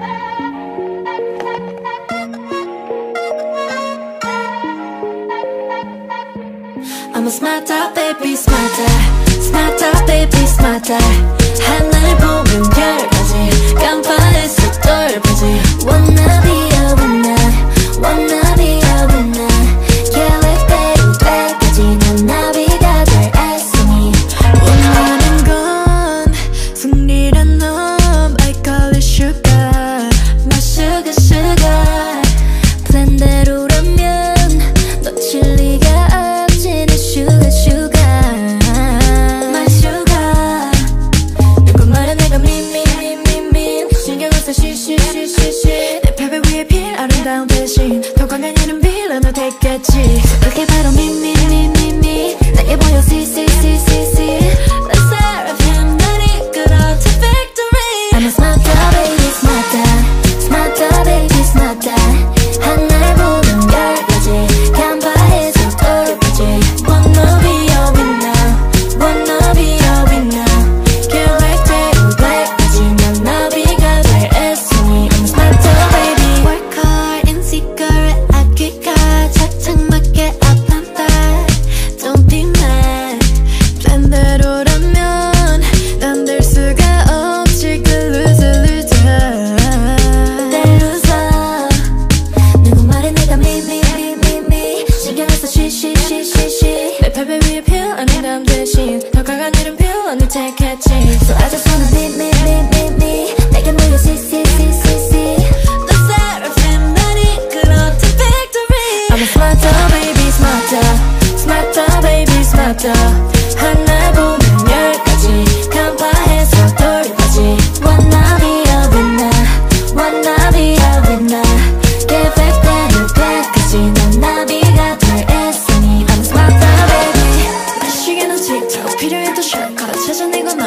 I'm a smarter baby smarter. Smarter baby smarter 써 쉬쉬쉬쉬쉬. 내 패배 위에 필 아름다운 대신 더 강한 이름 너 됐겠지. 그게 바로 아닌감 대신 더 강한 이름 필 언니 택했지 So I just wanna be me me me me 내게 모여 see see see see see The seraphim 날 이끌어 to victory I'm a smarter baby smarter smarter baby smarter